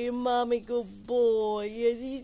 Hey, mommy, good boy. Yes, he's.